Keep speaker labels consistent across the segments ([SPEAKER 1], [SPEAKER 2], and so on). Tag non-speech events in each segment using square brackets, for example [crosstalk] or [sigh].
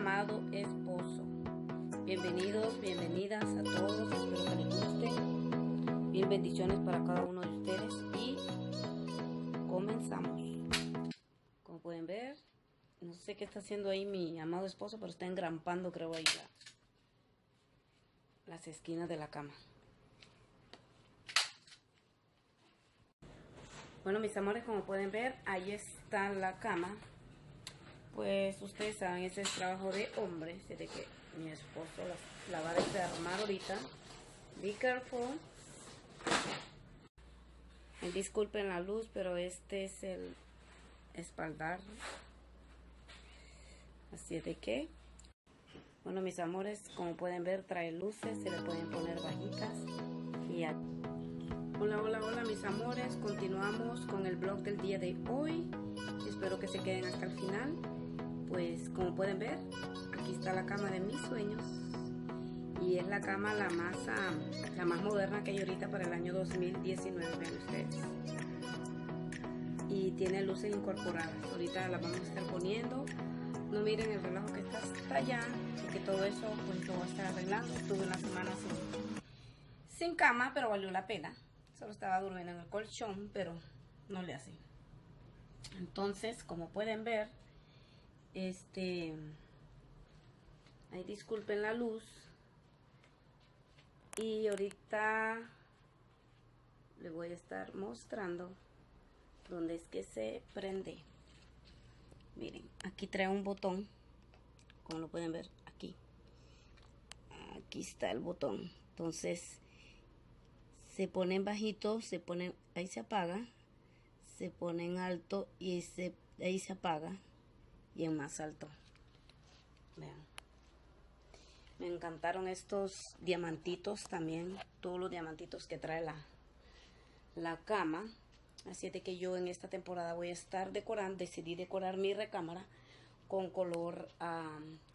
[SPEAKER 1] amado esposo. Bienvenidos, bienvenidas a todos, espero que les guste. Mil bendiciones para cada uno de ustedes y comenzamos. Como pueden ver, no sé qué está haciendo ahí mi amado esposo, pero está engrampando creo ahí las esquinas de la cama. Bueno, mis amores, como pueden ver, ahí está la cama. Pues ustedes saben, ese es trabajo de hombre. de que mi esposo la, va a desarmar ahorita. Be careful. Disculpen la luz, pero este es el espaldar. Así de que, bueno, mis amores, como pueden ver, trae luces, se le pueden poner bajitas y Hola, hola, hola mis amores, continuamos con el blog del día de hoy. Espero que se queden hasta el final. Pues como pueden ver, aquí está la cama de mis sueños. Y es la cama la más, ah, la más moderna que hay ahorita para el año 2019, vean ustedes. Y tiene luces incorporadas. Ahorita la vamos a estar poniendo. No miren el relajo que está hasta allá. Y que todo eso pues lo voy a estar arreglando. Estuve una semana sin, cama, pero valió la pena. Solo estaba durmiendo en el colchón, pero no le hace. Entonces, como pueden ver, este... Ahí disculpen la luz. Y ahorita le voy a estar mostrando dónde es que se prende. Miren, aquí trae un botón. Como lo pueden ver, aquí. Aquí está el botón. Entonces, se ponen bajitos, se ponen, ahí se apaga, se pone en alto y se, ahí se apaga y en más alto. Vean. Me encantaron estos diamantitos también, todos los diamantitos que trae la, la cama. Así es de que yo en esta temporada voy a estar decorando, decidí decorar mi recámara con color,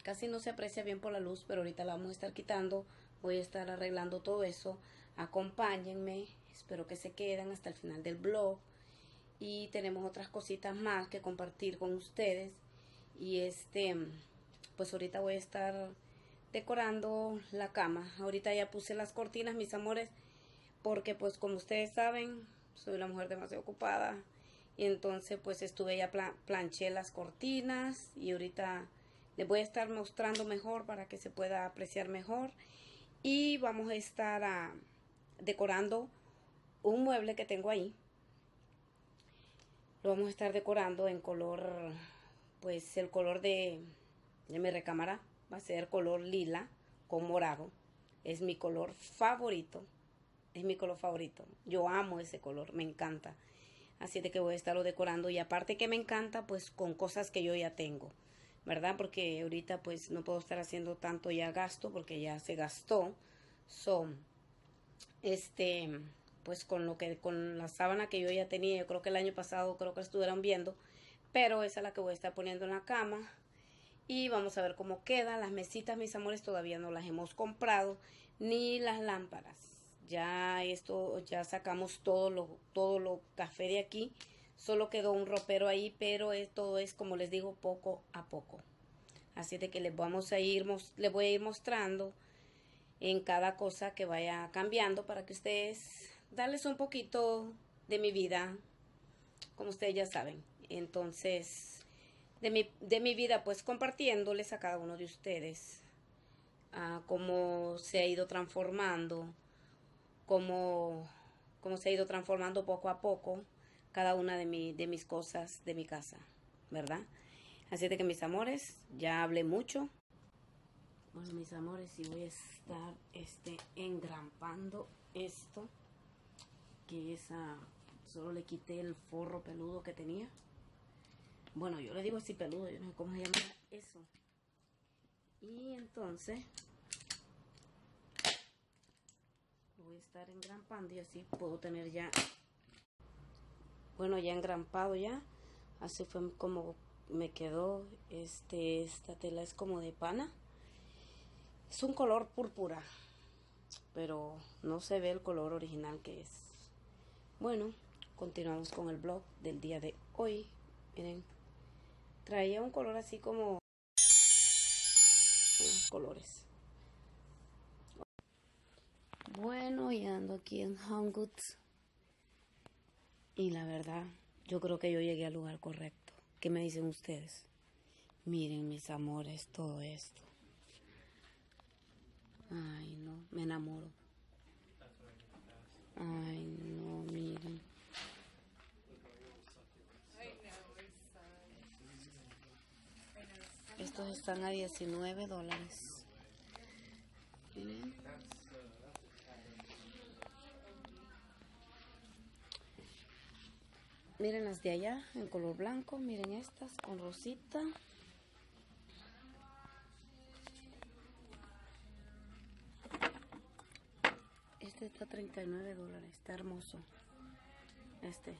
[SPEAKER 1] casi no se aprecia bien por la luz, pero ahorita la vamos a estar quitando. Voy a estar arreglando todo eso Acompáñenme, espero que se queden hasta el final del blog. Y tenemos otras cositas más que compartir con ustedes. Y este, pues ahorita voy a estar decorando la cama. Ahorita ya puse las cortinas, mis amores, porque pues como ustedes saben, soy una mujer demasiado ocupada. Y entonces pues estuve ya planché las cortinas y ahorita les voy a estar mostrando mejor para que se pueda apreciar mejor. Y vamos a estar a decorando un mueble que tengo ahí. Lo vamos a estar decorando en color, pues el color de, de mi recámara va a ser color lila con morado. Es mi color favorito. Es mi color favorito. Yo amo ese color, me encanta. Así de que voy a estarlo decorando y aparte que me encanta, pues con cosas que yo ya tengo. ¿Verdad? Porque ahorita pues no puedo estar haciendo tanto ya gasto porque ya se gastó. Son este, pues con lo que, con la sábana que yo ya tenía, yo creo que el año pasado creo que estuvieron viendo, pero esa es la que voy a estar poniendo en la cama. Y vamos a ver cómo queda. Las mesitas, mis amores, todavía no las hemos comprado, ni las lámparas. Ya esto, ya sacamos todo lo, todo lo café de aquí. Solo quedó un ropero ahí, pero todo es, como les digo, poco a poco. Así de que les vamos a ir, les voy a ir mostrando en cada cosa que vaya cambiando para que ustedes darles un poquito de mi vida, como ustedes ya saben. Entonces, de mi, de mi vida, pues compartiéndoles a cada uno de ustedes a cómo se ha ido transformando, cómo, cómo se ha ido transformando poco a poco cada una de, mi, de mis cosas de mi casa, ¿verdad? Así de que mis amores, ya hablé mucho. Bueno, mis amores, y voy a estar este, engrampando esto, que es solo le quité el forro peludo que tenía. Bueno, yo le digo así peludo, yo no sé cómo se eso. Y entonces, voy a estar engrampando y así puedo tener ya, bueno, ya engrampado ya. Así fue como me quedó, este, esta tela es como de pana es un color púrpura, pero no se ve el color original que es. Bueno, continuamos con el blog del día de hoy. Miren, traía un color así como colores. Bueno, y ando aquí en Goods. Y la verdad, yo creo que yo llegué al lugar correcto. ¿Qué me dicen ustedes? Miren, mis amores, todo esto. Ay, no, me enamoro. Ay, no, Estos están a 19 dólares. Miren. Las de allá en color blanco. Miren estas con rosita. Este está a 39 dólares. Está hermoso. Este.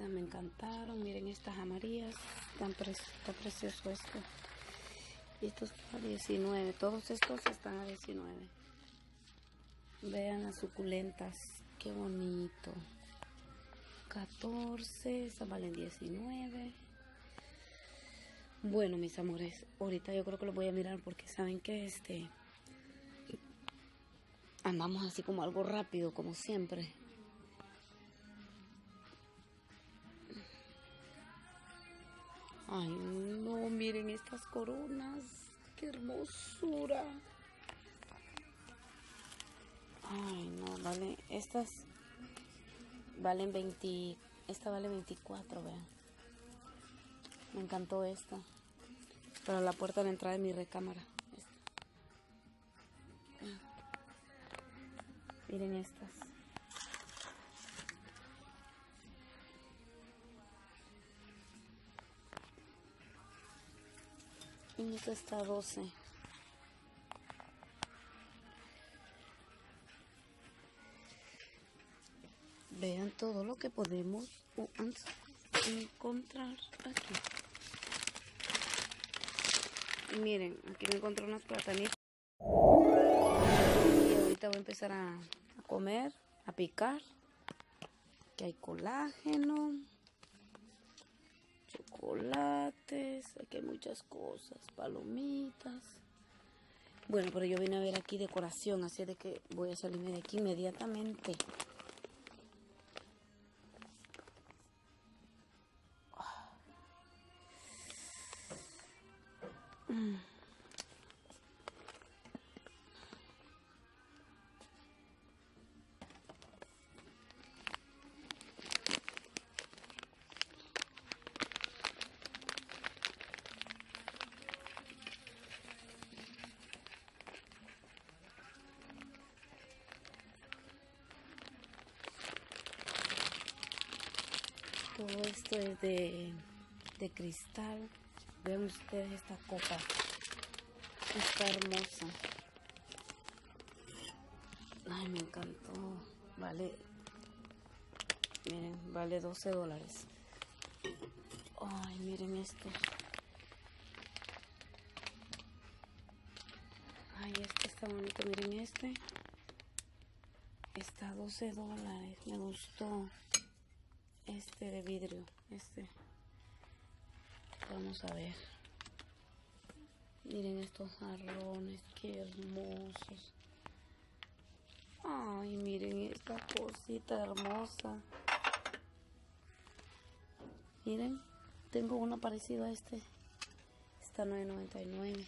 [SPEAKER 1] Me encantaron. Miren estas amarillas. Tan pre está precioso esto. Y estos a 19. Todos estos están a 19. Vean las suculentas. Qué bonito. 14. Esas valen 19. Bueno, mis amores. Ahorita yo creo que los voy a mirar porque saben que este... Andamos así como algo rápido, como siempre. Ay, no, miren estas coronas. Qué hermosura. Ay, no, vale. Estas valen 20. Esta vale 24, vean. Me encantó esta. Para la puerta de entrada de mi recámara. Miren estas. Y esta está a 12. Vean todo lo que podemos encontrar aquí. Y miren, aquí me encontré unas platanitas. Y ahorita voy a empezar a, a comer, a picar. Que hay colágeno chocolates, aquí hay muchas cosas, palomitas. Bueno, pero yo vine a ver aquí decoración, así de que voy a salirme de aquí inmediatamente. Mm. Todo esto es de, de cristal. Vean ustedes esta copa. Está hermosa. Ay, me encantó. Vale. Miren, vale 12 dólares. Ay, miren esto. Ay, este está bonito. Miren este. Está a 12 dólares. Me gustó este de vidrio este. Vamos a ver. Miren estos jarrones qué hermosos. Ay miren esta cosita hermosa. Miren tengo uno parecido a este. Está 9.99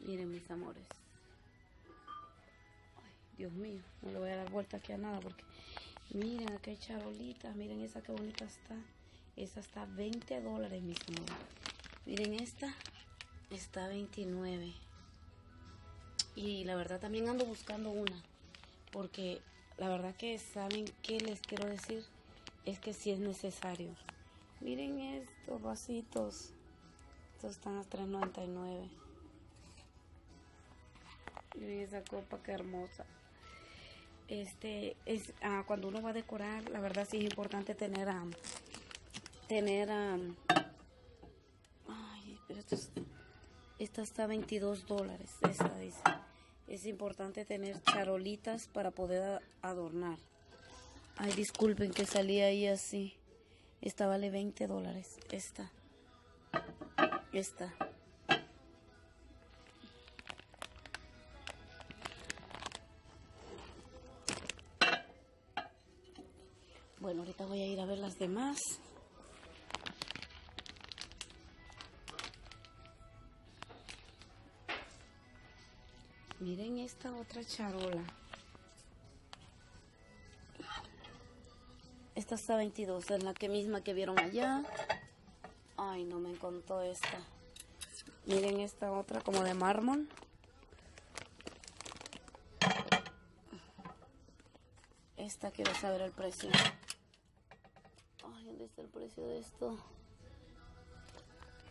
[SPEAKER 1] miren mis amores. Dios mío no le voy a dar vuelta aquí a nada porque Miren, aquí hay charolitas. Miren esa que bonita está. Esa está 20 dólares, mis amores. Miren esta. Está 29. Y la verdad también ando buscando una. Porque la verdad que saben qué les quiero decir. Es que si es necesario. Miren estos vasitos. Estos están a 3.99. Miren esa copa, qué hermosa este es ah, cuando uno va a decorar la verdad sí es importante tener a tener ay pero esto es Esta está a 22 dólares. Esta dice. Es importante tener charolitas para poder adornar. Ay, disculpen que salí ahí así. Esta vale 20 dólares. Esta. Esta. Bueno, ahorita voy a ir a ver las demás. Miren esta otra charola. Esta está 22, es la que misma que vieron allá. Ay, no me encantó esta. Miren esta otra como de mármol. Esta quiero saber el precio. ¿Dónde está el precio de esto?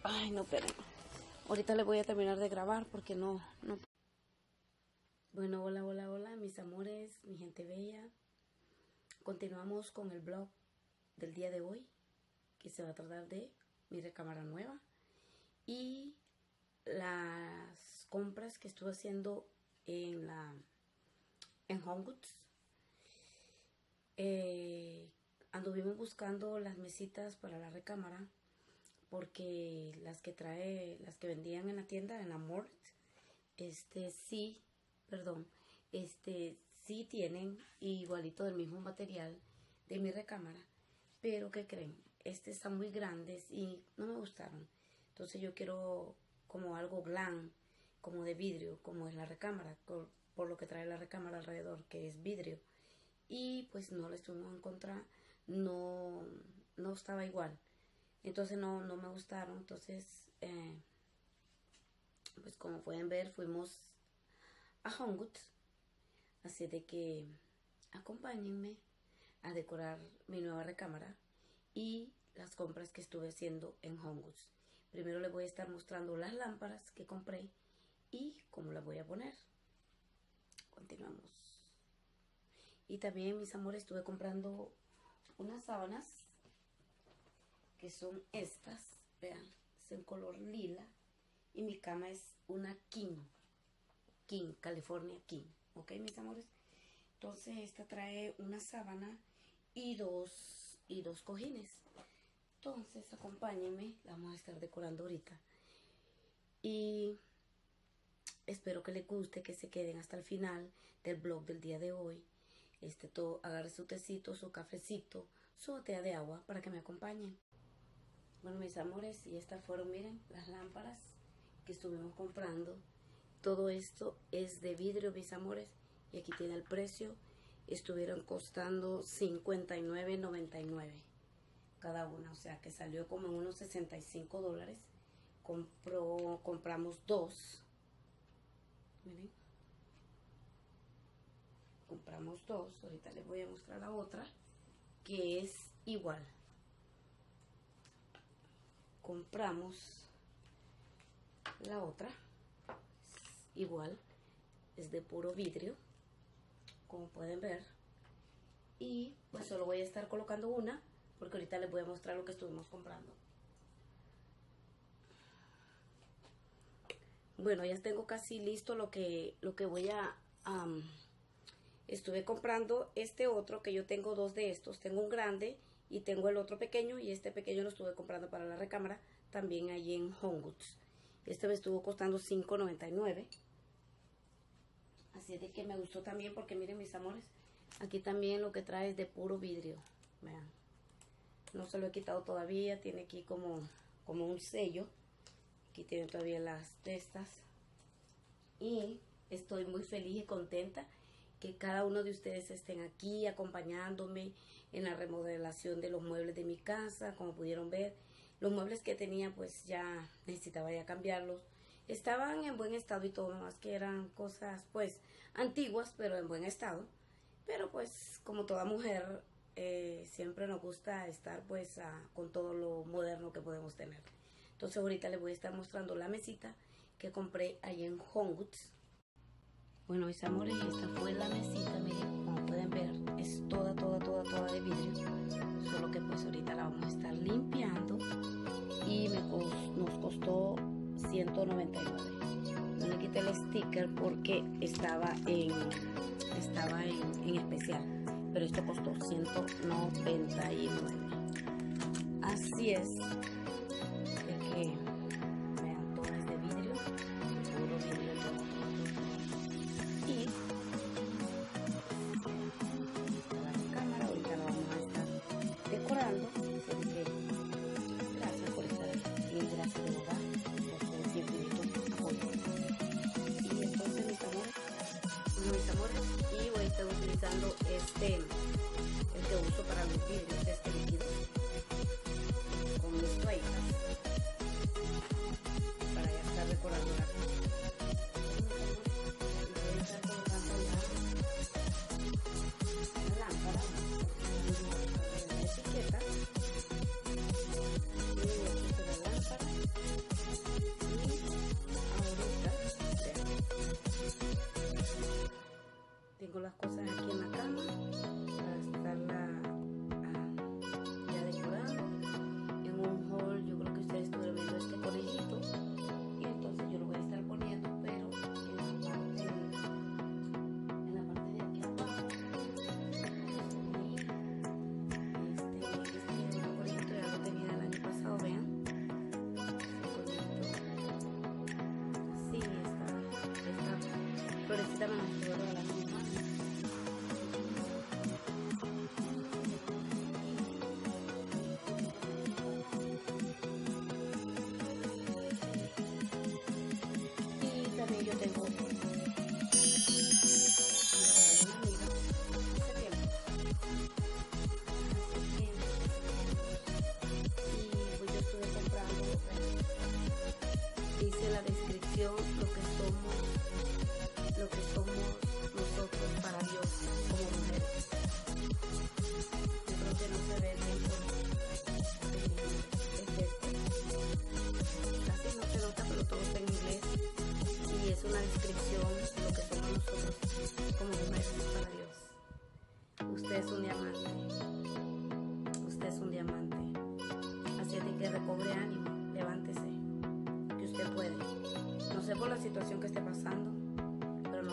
[SPEAKER 1] Ay, no, pero ahorita le voy a terminar de grabar porque no, no. Bueno, hola, hola, hola, mis amores, mi gente bella. Continuamos con el blog del día de hoy, que se va a tratar de mi recámara nueva y las compras que estuve haciendo en la en Home. Eh, anduvimos buscando las mesitas para la recámara porque las que trae, las que vendían en la tienda, en la Mort, este sí perdón, este sí tienen igualito del mismo material de mi recámara, pero ¿qué creen? Este están muy grandes y no me gustaron. Entonces yo quiero como algo glam, como de vidrio, como es la recámara, por, lo que trae la recámara alrededor, que es vidrio. Y pues no les estuvimos encontrar, no, no estaba igual. Entonces no, no me gustaron. Entonces, eh, pues como pueden ver, fuimos a Goods, Así de que acompáñenme a decorar mi nueva recámara y las compras que estuve haciendo en Goods. Primero les voy a estar mostrando las lámparas que compré y cómo las voy a poner. Continuamos. Y también, mis amores, estuve comprando que son estas. Vean, es en color lila. Y mi cama es una king King, California King. ¿Ok, mis amores? Entonces, esta trae una sábana y dos, y dos cojines. Entonces, acompáñenme. La vamos a estar decorando ahorita. Y espero que les guste, que se queden hasta el final del blog del día de hoy. Este todo, agarre su tecito, su cafecito, su botella de agua para que me acompañen. Bueno, mis amores, y estas fueron, miren, las lámparas que estuvimos comprando todo esto es de vidrio, mis amores. Y aquí tiene el precio. Estuvieron costando $59.99 cada una. O sea que salió como en unos 65 dólares. Compramos dos. Miren. Compramos dos. Ahorita les voy a mostrar la otra. Que es igual. Compramos la otra igual es de puro vidrio como pueden ver y pues solo voy a estar colocando una porque ahorita les voy a mostrar lo que estuvimos comprando bueno ya tengo casi listo lo que lo que voy a estuve comprando este otro que yo tengo dos de estos tengo un grande y tengo el otro pequeño y este pequeño lo estuve comprando para la recámara también allí en Home Goods este me estuvo costando $5.99 Así de que me gustó también porque miren mis amores, aquí también lo que trae es de puro vidrio. Vean. No se lo he quitado todavía, tiene aquí como, como un sello. Aquí tiene todavía las testas. Y estoy muy feliz y contenta que cada uno de ustedes estén aquí acompañándome en la remodelación de los muebles de mi casa, como pudieron ver. Los muebles que tenía pues ya necesitaba ya cambiarlos estaban en buen estado y todo, más que eran cosas pues antiguas, pero en buen estado. Pero pues como toda mujer, eh, siempre nos gusta estar pues con todo lo moderno que podemos tener. Entonces ahorita les voy a estar mostrando la mesita que compré ahí en Goods. Bueno, mis amores, esta fue la mesita, miren, como pueden ver, es toda, toda, toda, toda de vidrio. Solo que pues ahorita la vamos a estar limpiando y me nos costó 199. No le quité el sticker porque estaba en estaba en, en especial, pero esto costó 199. Así es,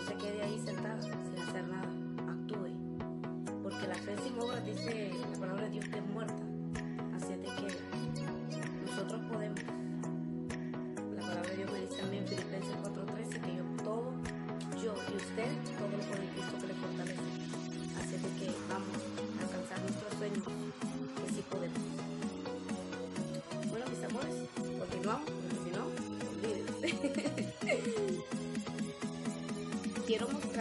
[SPEAKER 1] se quede ahí sentada sin hacer nada. Actúe. Porque la fe sin obras dice la palabra de Dios que es muerta. Así es de que nosotros podemos. La palabra de Dios me dice en Filipenses 4:13 que yo todo, yo y usted, todo lo puede Cristo que le fortalece. Así es de que vamos a alcanzar nuestros sueños, que sí podemos. Bueno, mis amores, continuamos, porque si no, olvídense. [laughs]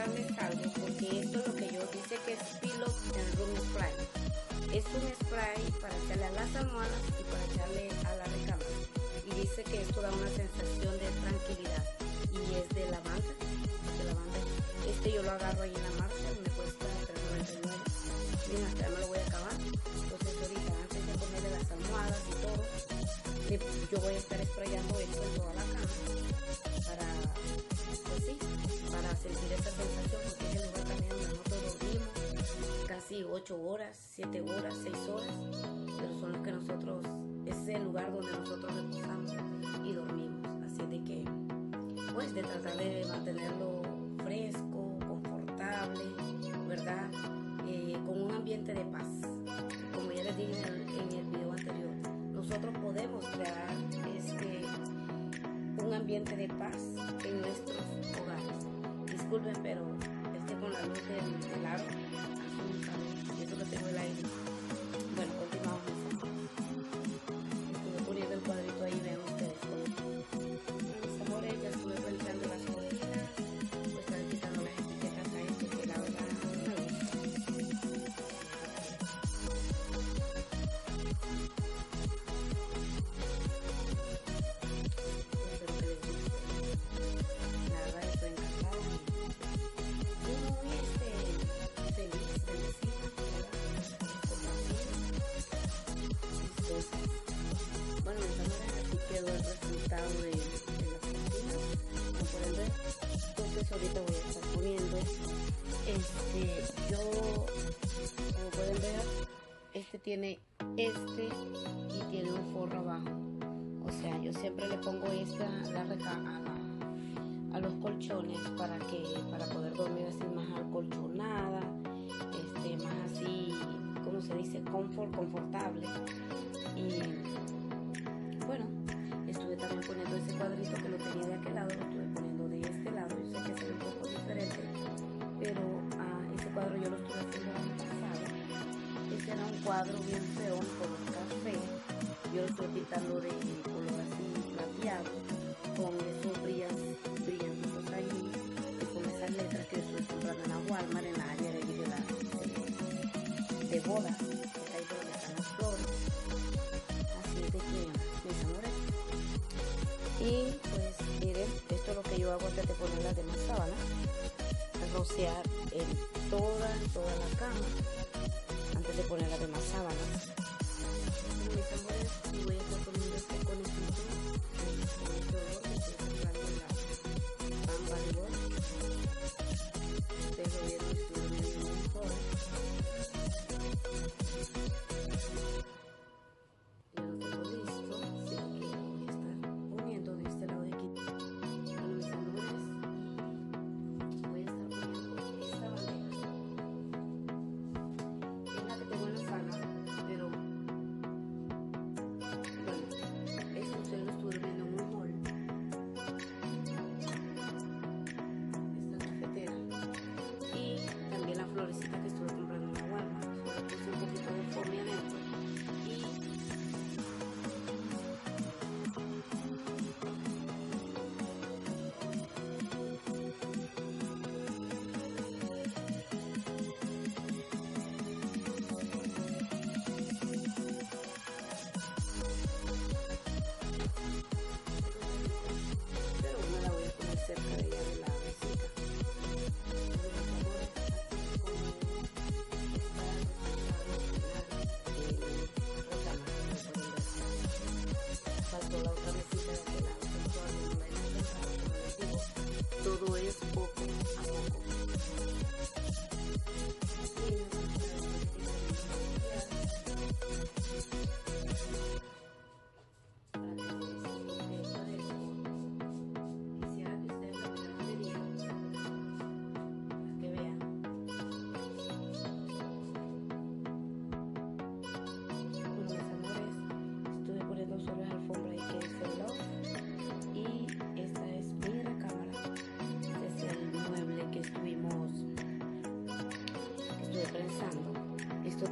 [SPEAKER 1] mostrarles algo, porque esto es lo que yo dice que es Pillow and Room Spray. Es un spray para echarle a las almohadas y para echarle a la recámara. Y dice que esto da una sensación de tranquilidad. Y es de lavanda, de lavanda. Este yo lo agarro ahí en la marcha, me cuesta 3.99. Miren, hasta me lo voy a acabar. Entonces ahorita, antes de ponerle las almohadas y todo, yo voy a estar sprayando esto en toda la cama para, sentir esa sensación, porque es el lugar donde nosotros dormimos casi 8 horas, 7 horas, 6 horas, pero son los que nosotros, es el lugar donde nosotros reposamos y dormimos. Así de que, pues, de tratar de mantenerlo fresco, confortable, ¿verdad? Eh, con un ambiente de paz. Como ya les dije en el, en el video anterior, nosotros podemos crear este un ambiente de paz en hogares. Disculpen, pero es que con la luz del, del aro calor y eso que tengo el aire. Tiene este y tiene un forro abajo O sea, yo siempre le pongo esta, la recama a, los colchones para que para poder dormir así más acolchonada, este, más así, ¿cómo se dice? Confort, confortable. Y bueno, estuve también poniendo ese cuadrito que lo tenía de aquel lado, lo estuve poniendo de este lado. Yo sé que es un poco diferente, pero ah, ese cuadro yo lo estuve haciendo. Era un cuadro bien feo, color café. Yo lo estoy pintando de color así plateado,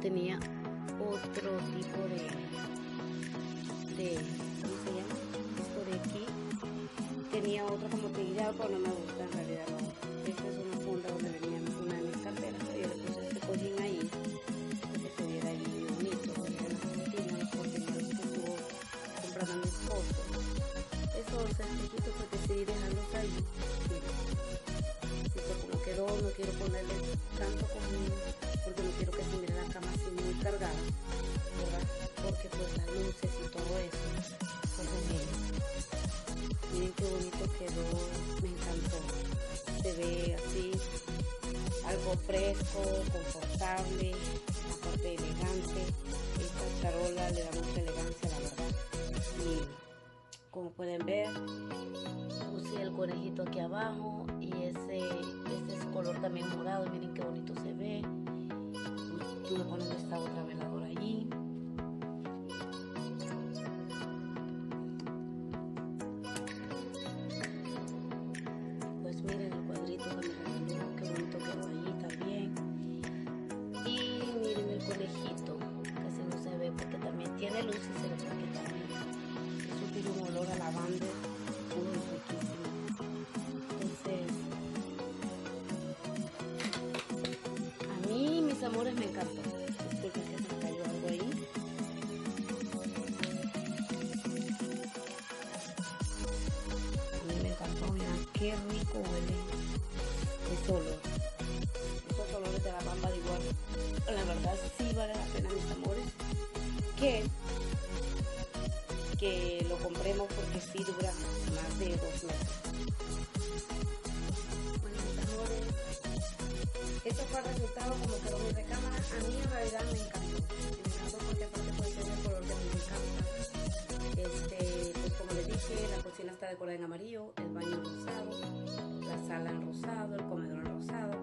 [SPEAKER 1] tenía fresco, confortable, aparte elegante. Esta charola le da mucha elegancia, la verdad. Y como pueden ver, puse el conejito aquí abajo y ese, ese es color también morado. Miren qué bonito se ve. Estuve poniendo esta otra veladora allí. Qué rico huele ese olor. Esos olores de la bamba de igual. La verdad sí vale la pena, mis amores. Que, que lo compremos porque sí dura más de dos meses. Bueno, mis amores, este fue el resultado como quedó mi recámara. A mí en realidad me encantó. Me encantó porque aparte puede ser el color que a mí me encanta. Este, pues que la cocina está decorada en amarillo, el baño sala en rosado, el comedor en rosado,